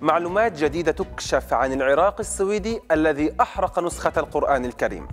معلومات جديدة تكشف عن العراق السويدي الذي أحرق نسخة القرآن الكريم.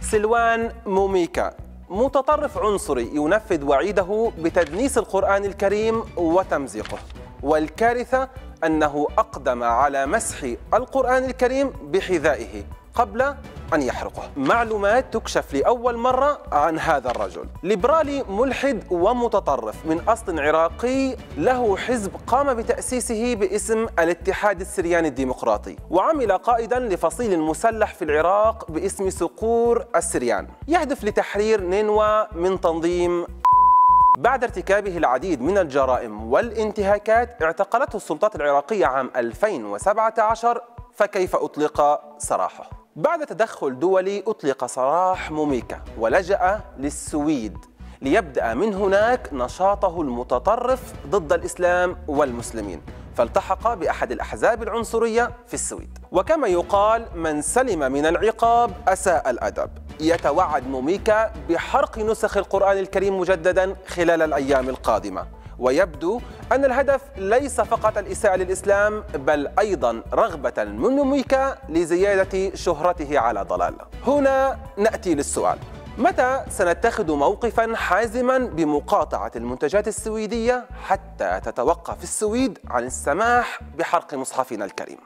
سلوان موميكا متطرف عنصري ينفذ وعيده بتدنيس القرآن الكريم وتمزيقه. والكارثة أنه أقدم على مسح القرآن الكريم بحذائه. قبل أن يحرقه. معلومات تكشف لأول مرة عن هذا الرجل. ليبرالي ملحد ومتطرف من أصل عراقي له حزب قام بتأسيسه باسم الاتحاد السرياني الديمقراطي وعمل قائدا لفصيل مسلح في العراق باسم صقور السريان. يهدف لتحرير نينوى من تنظيم. بعد ارتكابه العديد من الجرائم والانتهاكات اعتقلته السلطات العراقية عام 2017 فكيف أطلق سراحه؟ بعد تدخل دولي أطلق سراح موميكا ولجأ للسويد ليبدأ من هناك نشاطه المتطرف ضد الإسلام والمسلمين فالتحق بأحد الأحزاب العنصرية في السويد. وكما يقال من سلم من العقاب أساء الأدب. يتوعد موميكا بحرق نسخ القرآن الكريم مجددا خلال الأيام القادمة ويبدو أن الهدف ليس فقط الإساءة للإسلام بل أيضا رغبة من موميكا لزيادة شهرته على ضلال. هنا نأتي للسؤال. متى سنتخذ موقفا حازما بمقاطعة المنتجات السويدية حتى تتوقف السويد عن السماح بحرق مصحفنا الكريم؟